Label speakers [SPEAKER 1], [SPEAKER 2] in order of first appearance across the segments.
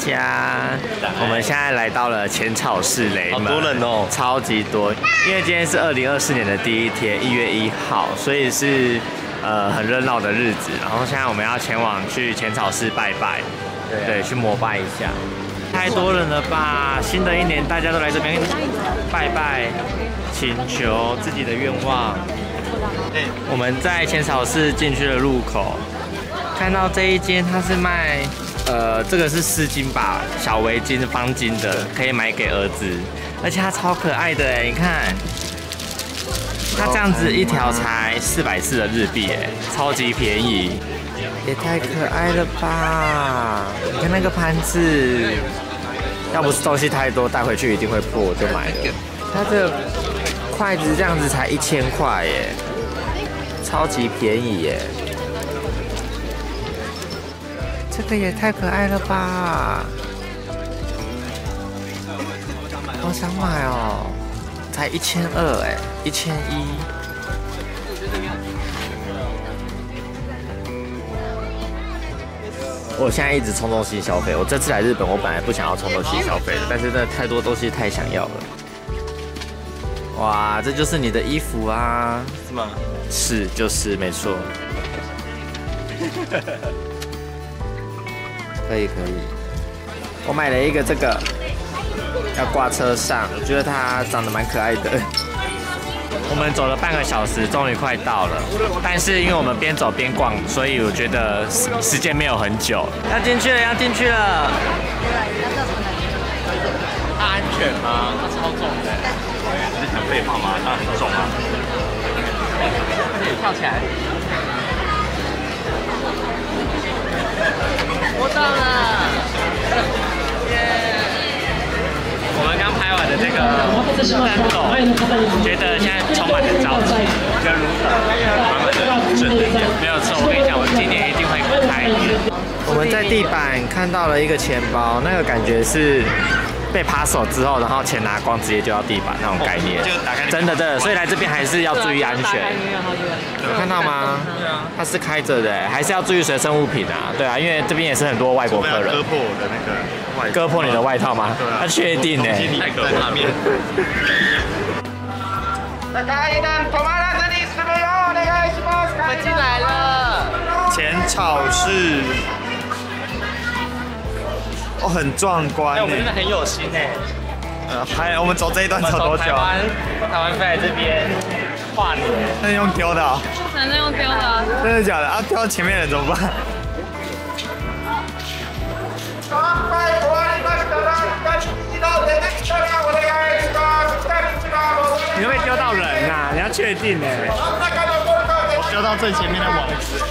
[SPEAKER 1] 家，我们现在来到了浅草市雷门，
[SPEAKER 2] 好多人哦
[SPEAKER 1] 超级多。因为今天是二零二四年的第一天，一月一号，所以是呃很热闹的日子。然后现在我们要前往去浅草寺拜拜，对，去膜拜一下。太多人了吧！新的一年大家都来这边拜拜，请求自己的愿望。我们在浅草寺进去的入口，看到这一间，它是卖，呃，这个是丝巾吧，小围巾、方巾的，可以买给儿子，而且它超可爱的哎，你看，它这样子一条才四百四的日币哎，超级便宜，也太可爱了吧！你看那个盘子，要不是东西太多，带回去一定会破，我就买了。它的筷子这样子才一千块耶。超级便宜耶！这个也太可爱了吧！好想买哦，才一千二哎，一千一。我现在一直冲动性消费。我这次来日本，我本来不想要冲动性消费的，但是真的太多东西太想要了。哇，这就是你的衣服啊？
[SPEAKER 2] 是吗？
[SPEAKER 1] 是，就是没错。可以可以，我买了一个这个，要挂车上，我觉得它长得蛮可爱的。我们走了半个小时，终于快到了，但是因为我们边走边逛，所以我觉得时间没有很久。要进去了，要进去了。
[SPEAKER 2] 它安全吗？它超重的。你是想废话吗？它很重啊。
[SPEAKER 1] 跳起来！我到了！耶！我们刚拍完的这个单走，觉得现在充满了朝气，就如满满的正能量。没有错，我跟你讲，我今年一定会开。我们在地板看到了一个钱包，那个感觉是。被扒手之后，然后钱拿光，直接丢到地板那种概念，真的真的，所以来这边还是要注意安全。有看到吗？它是开着的，还是要注意随身物品啊？对啊，因为这边也是很多外国客人。
[SPEAKER 2] 割破我的那个
[SPEAKER 1] 外，割破你的外套吗？他确定呢？
[SPEAKER 2] 太可怕面。
[SPEAKER 1] 我们进来了，
[SPEAKER 2] 浅草寺。哦，很壮观。
[SPEAKER 1] 哎，我们真的很有心哎。
[SPEAKER 2] 呃，还我们走这一段走多久？台
[SPEAKER 1] 湾，台湾飞来这边跨年。
[SPEAKER 2] 那用丢的？
[SPEAKER 3] 真的用丢的？
[SPEAKER 2] 真的假的？啊，丢到前面人怎么办？
[SPEAKER 1] 你会丢到人呐？你要确定哎。
[SPEAKER 2] 我丢到最前面的网子。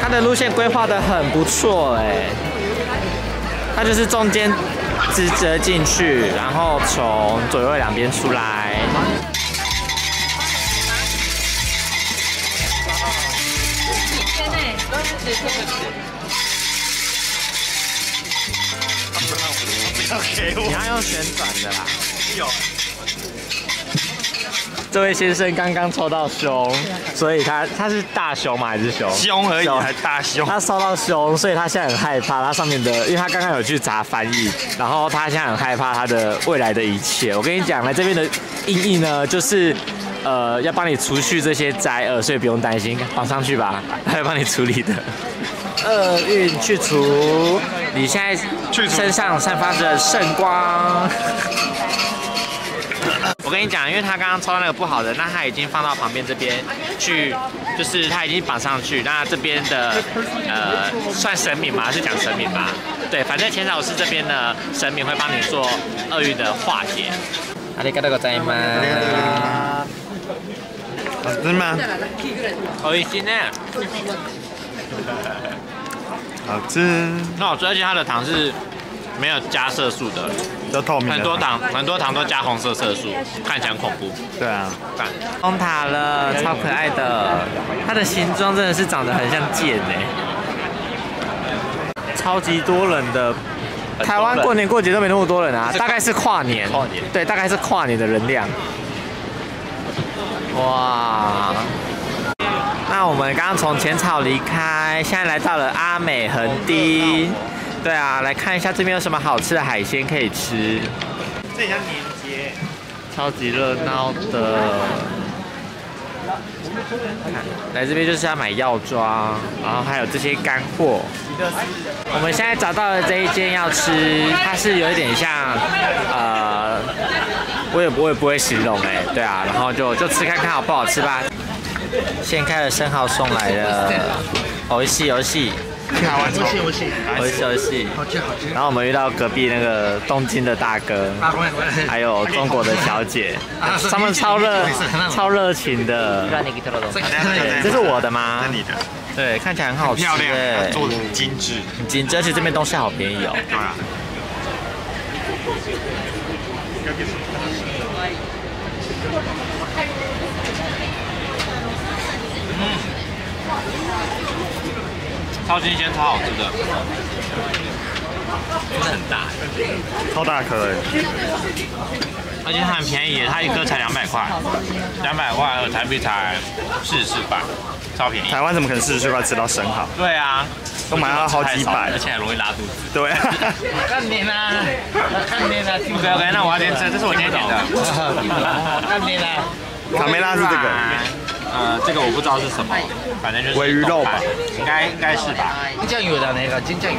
[SPEAKER 1] 它的路线规划的很不错哎，它就是中间直折进去，然后从左右两边出来。你要用旋转的啦。有。这位先生刚刚抽到熊，所以他他是大熊吗？还是熊？
[SPEAKER 2] 熊而已，还大熊。
[SPEAKER 1] 他抽到熊，所以他现在很害怕。他上面的，因为他刚刚有去砸翻译，然后他现在很害怕他的未来的一切。我跟你讲，来这边的意义呢，就是呃要帮你除去这些灾厄，所以不用担心，绑上去吧，他会帮你处理的。厄运去除，你现在身上散发着圣光。我跟你讲，因为他刚刚抽到那个不好的，那他已经放到旁边这边去，就是他已经绑上去。那这边的呃，算神明吗？是讲神明吧？对，反正浅草寺这边的神明会帮你做厄运的化解。阿里嘎多ございます。
[SPEAKER 2] 真吗？
[SPEAKER 1] 好吃呢。
[SPEAKER 2] 好吃。
[SPEAKER 1] 那好吃，而且它的糖是。 没有加色素的，
[SPEAKER 2] 都透明。
[SPEAKER 1] 很多糖，很多糖都加红色色素，看起来很恐怖。
[SPEAKER 2] 对啊，
[SPEAKER 1] 红塔了，超可爱的。它的形状真的是长得很像剑哎，超级多人的。台湾过年过节都没那么多人啊，大概是跨年。
[SPEAKER 2] 跨年。
[SPEAKER 1] 对，大概是跨年的人量。哇。那我们刚刚从浅草离开，现在来到了阿美横丁。对啊，来看一下这边有什么好吃的海鲜可以吃。
[SPEAKER 2] 这里叫年节，
[SPEAKER 1] 超级热闹的。看，来这边就是要买药妆，然后还有这些干货。我们现在找到了这一间要吃，它是有一点像，呃，我也我也不会形容哎，对啊，然后就就吃看看好不好吃吧。现开的生蚝送来了，游戏游戏。
[SPEAKER 2] 台湾超游戏，
[SPEAKER 1] 游戏游戏，
[SPEAKER 2] 好吃好吃。
[SPEAKER 1] 然后我们遇到隔壁那个东京的大哥，还有中国的小姐，他们超热超热情的。这是我的吗？
[SPEAKER 2] 是你的。
[SPEAKER 1] 对，看起来很好吃，
[SPEAKER 2] 漂亮，做的精致，
[SPEAKER 1] 精致，而且这边东西好便宜哦。
[SPEAKER 2] 对啊。超新鲜，超好吃的，真的很大，
[SPEAKER 1] 超大颗哎，
[SPEAKER 2] 而且它很便宜，它一颗才两百块，两百块台币才四十四块，超便宜。
[SPEAKER 1] 台湾怎么可能四十四块吃到生蚝？
[SPEAKER 2] 对啊，
[SPEAKER 1] 都买到好几百，
[SPEAKER 2] 而且还容易拉肚子。
[SPEAKER 1] 对啊。
[SPEAKER 2] 看你啦，看你啦。OK OK，那我要先吃，这是我今天点的。看你啦，
[SPEAKER 1] 卡梅拉是这个。
[SPEAKER 2] 呃，这个我不知道是什么，反正就是
[SPEAKER 1] 尾鱼肉吧，
[SPEAKER 2] 应该应该是吧。金枪鱼的那个金枪鱼，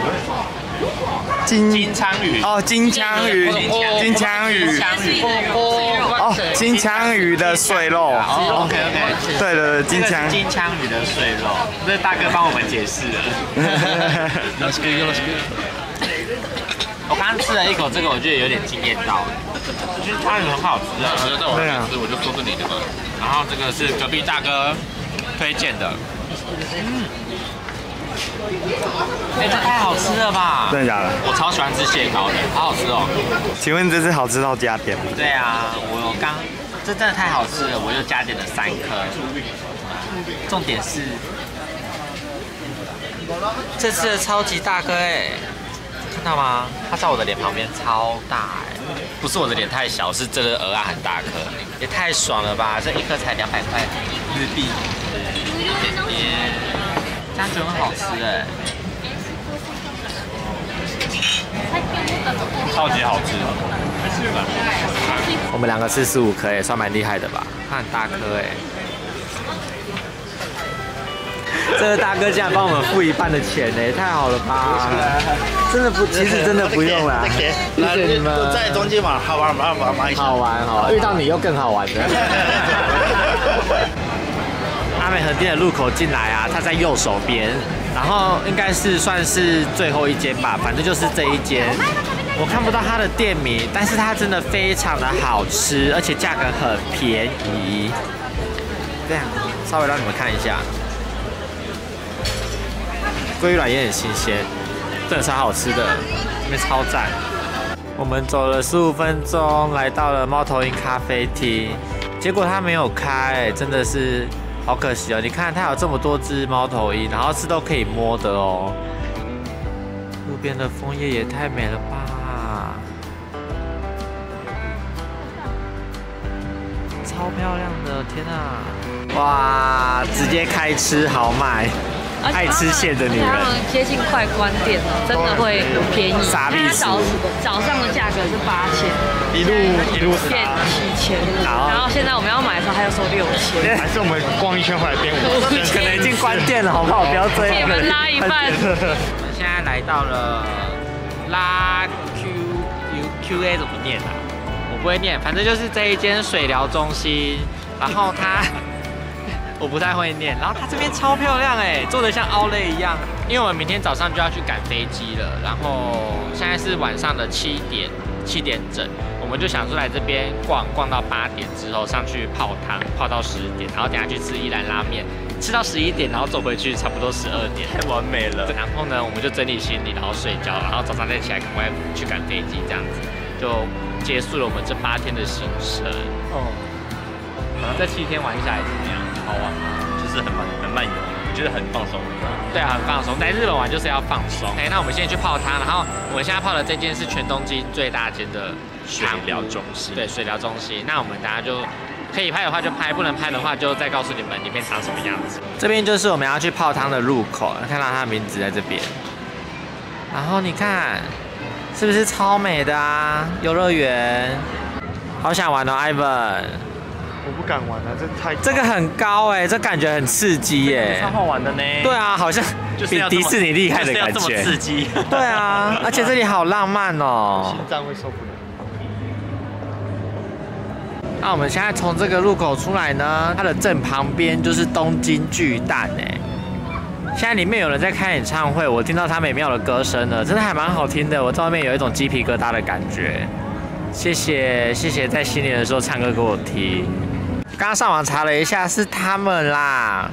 [SPEAKER 1] 金
[SPEAKER 2] 金枪鱼
[SPEAKER 1] 哦，金枪鱼，金枪鱼，
[SPEAKER 2] 金枪鱼，哦，
[SPEAKER 1] 金枪鱼的碎肉。
[SPEAKER 2] OK OK，
[SPEAKER 1] 对对对，金枪。
[SPEAKER 2] 金枪鱼的碎肉，这大哥帮我们解释。了。我刚刚吃了一口这个，我觉得有点惊艳到。金枪鱼很好吃啊，我就在我面吃，我就说是你的嘛。然后这个是隔壁大哥推荐的，嗯，哎，这太好吃了吧？
[SPEAKER 1] 真的假的？
[SPEAKER 2] 我超喜欢吃蟹膏的，好好吃哦。
[SPEAKER 1] 请问这是好吃到加点吗？
[SPEAKER 2] 对啊，我刚这真的太好吃了，我又加点了三颗。重点是这次的超级大哥哎，看到吗？他在我的脸旁边超大哎。不是我的脸太小，是这个鹅啊很大颗，也太爽了吧！这一颗才两百块日币，这样就很好吃哎，超级好吃。
[SPEAKER 1] 我们两个吃十五颗，也算蛮厉害的吧？它很大颗哎。这个大哥竟然帮我们付一半的钱呢，太好了吧！真的不，其实真的不用了。谢谢你们。
[SPEAKER 2] 在中间嘛，好玩玩玩玩
[SPEAKER 1] 好玩哈，遇到你又更好玩的。阿美横店的入口进来啊，它在右手边，然后应该是算是最后一间吧，反正就是这一间。我看不到它的店名，但是它真的非常的好吃，而且价格很便宜。这样，稍微让你们看一下。鲑鱼卵也很新鲜，真的超好吃的，这边超赞。我们走了十五分钟，来到了猫头鹰咖啡厅，结果它没有开，真的是好可惜哦。你看它有这么多只猫头鹰，然后是都可以摸的哦。路边的枫叶也太美了吧，超漂亮的，天啊！哇，直接开吃豪迈。爱吃蟹的女人，
[SPEAKER 3] 接近快关店了，真的会便宜。
[SPEAKER 1] 傻逼
[SPEAKER 3] 早早上的价格是八千，
[SPEAKER 1] 一路一路
[SPEAKER 3] 变七千，然后现在我们要买的时候还要收六千。
[SPEAKER 2] 还是我们逛一圈回来变五千？
[SPEAKER 1] 可能已经关店了，好不好？不要追。
[SPEAKER 3] 你们拉一半。
[SPEAKER 1] 我们现在来到了拉 Q U Q A 怎么念啊？我不会念，反正就是这一间水疗中心，然后它。我不太会念，然后它这边超漂亮哎，做的像奥莱一样。因为我们明天早上就要去赶飞机了，然后现在是晚上的七点七点整，我们就想说来这边逛逛到八点之后上去泡汤，泡到十点，然后等下去吃一兰拉面，吃到十一点，然后走回去差不多十二点，
[SPEAKER 2] 太完美了。
[SPEAKER 1] 然后呢，我们就整理行李，然后睡觉，然后早上再起来赶快去赶飞机，这样子就结束了我们这八天的行程。哦，这七天玩下来怎么样？好玩吗？
[SPEAKER 2] 就是很慢很慢游，我觉得很放松。
[SPEAKER 1] 对啊，很放松。在日本玩就是要放松。OK，那我们现在去泡汤，然后我们现在泡的这间是全东京最大间的
[SPEAKER 2] 水疗中心。
[SPEAKER 1] 对，水疗中心。那我们大家就可以拍的话就拍，不能拍的话就再告诉你们里面长什么样子。这边就是我们要去泡汤的入口，看到它的名字在这边。然后你看，是不是超美的啊？游乐园，好想玩哦，Ivan。
[SPEAKER 4] 了，这太
[SPEAKER 1] 这个很高哎，这感觉很刺激耶。
[SPEAKER 4] 超好玩的呢。
[SPEAKER 1] 对啊，好像比迪士尼厉害的感
[SPEAKER 2] 觉。刺激。
[SPEAKER 1] 对啊，而且这里好浪漫哦。
[SPEAKER 4] 心脏会受不了。
[SPEAKER 1] 那我们现在从这个路口出来呢，它的正旁边就是东京巨蛋哎。现在里面有人在开演唱会，我听到他美妙的歌声了，真的还蛮好听的。我在外面有一种鸡皮疙瘩的感觉。谢谢谢谢，在新年的时候唱歌给我听。刚刚上网查了一下，是他们啦，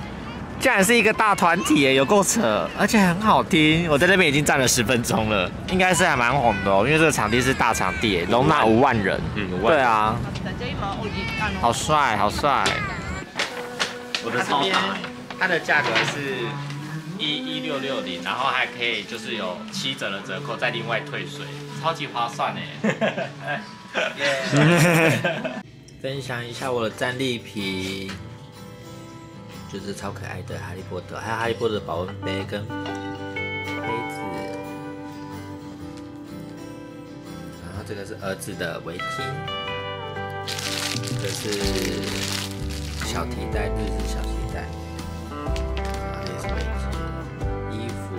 [SPEAKER 1] 竟然是一个大团体耶，有够扯，而且很好听。我在那边已经站了十分钟了，应该是还蛮红的哦，因为这个场地是大场地，容纳五万人。嗯，对啊。好帅，好帅。我的超大。它的价格是一一六六零，然后还可以就是有七折的折扣，再另外退税，超级划算哎。分享一下我的战利品，就是超可爱的哈利波特，还有哈利波特保温杯跟杯子，然后这个是儿子的围巾，这是小提袋，日式小提袋，然后也是围巾，衣服，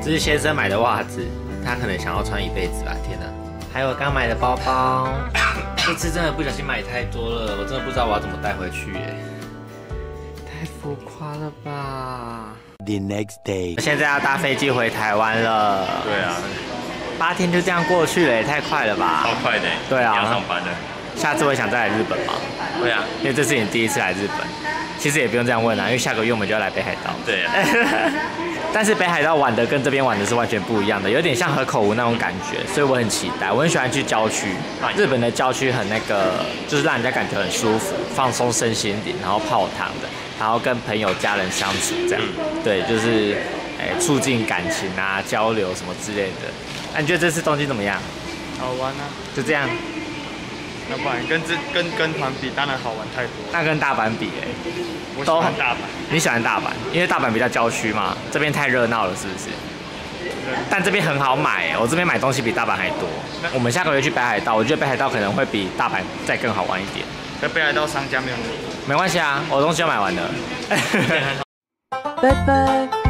[SPEAKER 1] 这是先生买的袜子，他可能想要穿一辈子吧，天哪！还有刚买的包包，这次真的不小心买太多了，我真的不知道我要怎么带回去耶，太浮夸了吧！The next day，现在要搭飞机回台湾了。
[SPEAKER 4] 对啊，
[SPEAKER 1] 八天就这样过去了，也太快了吧！
[SPEAKER 4] 超快的。
[SPEAKER 1] 对啊。
[SPEAKER 4] 要上班了。
[SPEAKER 1] 下次我想再来日本吗？
[SPEAKER 4] 对啊，
[SPEAKER 1] 因为这是你第一次来日本。其实也不用这样问啊，因为下个月我们就要来北海道。
[SPEAKER 4] 对。
[SPEAKER 1] 但是北海道玩的跟这边玩的是完全不一样的，有点像河口湖那种感觉，所以我很期待。我很喜欢去郊区，日本的郊区很那个，就是让人家感觉很舒服、放松身心灵，然后泡汤的，然后跟朋友、家人相处这样。对，就是诶，促进感情啊、交流什么之类的。那你觉得这次东京怎么样？
[SPEAKER 4] 好玩啊！
[SPEAKER 1] 就这样。
[SPEAKER 4] 那不然跟这跟跟团比，当然好玩太多。
[SPEAKER 1] 那跟大阪比，哎，
[SPEAKER 4] 我喜欢大阪。
[SPEAKER 1] 你喜欢大阪，因为大阪比较郊区嘛，这边太热闹了，是不是？但这边很好买，我这边买东西比大阪还多。我们下个月去北海道，我觉得北海道可能会比大阪再更好玩一点。
[SPEAKER 4] 在北海道商家没有？
[SPEAKER 1] 没关系啊，我东西要买完了。
[SPEAKER 3] 拜拜。